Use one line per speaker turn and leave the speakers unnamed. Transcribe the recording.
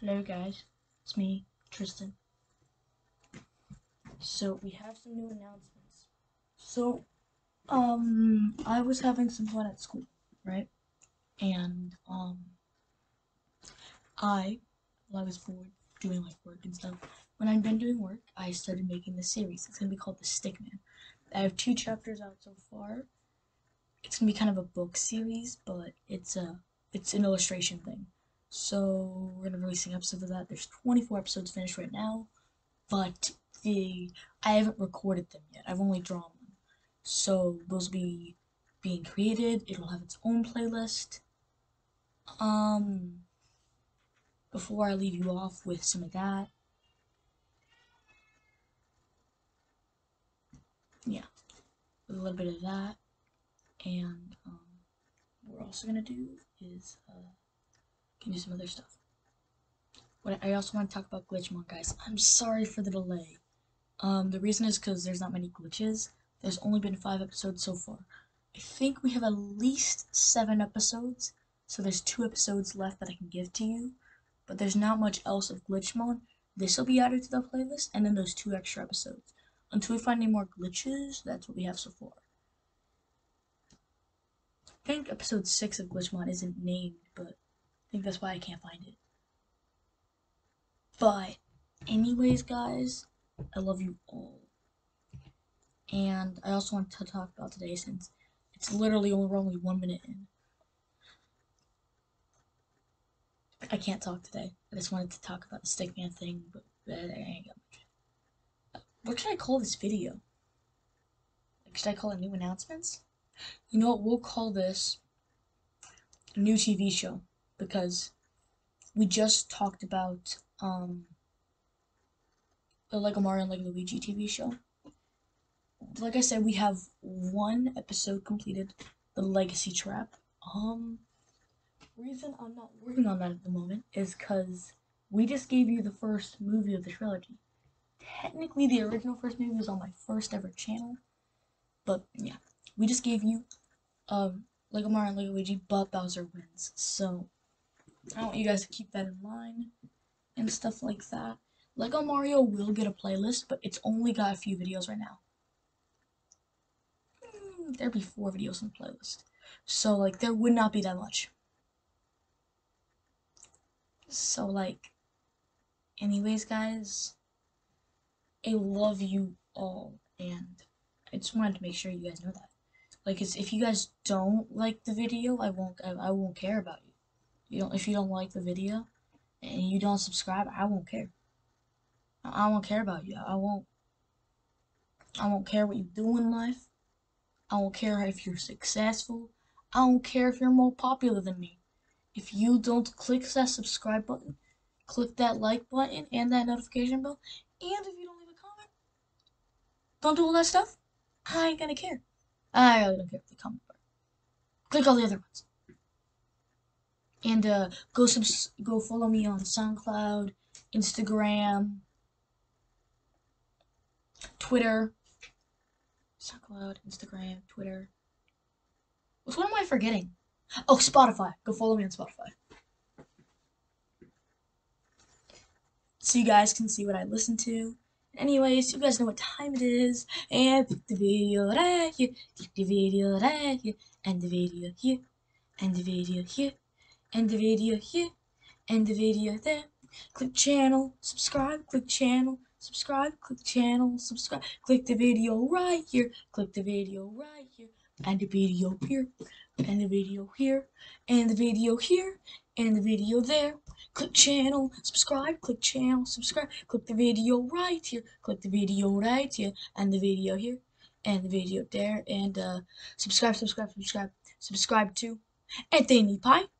Hello guys, it's me, Tristan. So we have some new announcements. So, um, I was having some fun at school, right? And, um, I, while I was bored doing like work and stuff, when I've been doing work, I started making this series. It's gonna be called The Stickman. I have two chapters out so far. It's gonna be kind of a book series, but it's a it's an illustration thing. So we're gonna release an episode of that. There's 24 episodes finished right now, but the I haven't recorded them yet. I've only drawn them. So those will be being created. It'll have its own playlist. Um, before I leave you off with some of that, yeah, a little bit of that, and um, what we're also gonna do is uh, can do some other stuff. What I also want to talk about Glitchmon, guys. I'm sorry for the delay. Um, the reason is because there's not many glitches. There's only been five episodes so far. I think we have at least seven episodes, so there's two episodes left that I can give to you. But there's not much else of Glitchmon. This will be added to the playlist, and then those two extra episodes. Until we find any more glitches, that's what we have so far. I think episode 6 of Glitchmon isn't named, but I think that's why I can't find it. But, anyways, guys, I love you all. And I also want to talk about today since it's literally only, only one minute in. I can't talk today. I just wanted to talk about the Stickman thing, but I ain't got much. What should I call this video? Like, should I call it new announcements? You know what? We'll call this new TV show because we just talked about um, the Lego Mario and Lego Luigi TV show. Like I said, we have one episode completed, the Legacy Trap. Um, reason I'm not working on that at the moment is because we just gave you the first movie of the trilogy. Technically, the original first movie was on my first ever channel, but yeah, we just gave you um, Lego Mario and Lego Luigi, but Bowser wins. So I want you guys to keep that in mind and stuff like that. Lego Mario will get a playlist, but it's only got a few videos right now. Hmm, there'd be four videos in the playlist. So, like, there would not be that much. So, like, anyways, guys, I love you all, and I just wanted to make sure you guys know that. Like, if you guys don't like the video, I won't, I, I won't care about you. You don't, if you don't like the video, and you don't subscribe, I won't care. I won't care about you. I won't. I won't care what you do in life. I won't care if you're successful. I don't care if you're more popular than me. If you don't click that subscribe button, click that like button and that notification bell, and if you don't leave a comment, don't do all that stuff, I ain't gonna care. I really don't care if they comment. Click all the other ones. And uh, go subs go follow me on SoundCloud, Instagram, Twitter, SoundCloud, Instagram, Twitter. What am I forgetting? Oh, Spotify. Go follow me on Spotify. So you guys can see what I listen to. Anyways, you guys know what time it is. And the video right here. Click the video right here. And the video here. And the video here. And the video here. And the video there. Click channel. Subscribe. Click channel subscribe, click channel, subscribe, click the video right here, click the video right here, and the video here, and the video here, and the video here, and the video there. Click channel, subscribe, click channel, subscribe, click the video right here, click the video right here, and the video here, and the video there, and uh, subscribe, subscribe, subscribe, subscribe to Anthony Pie.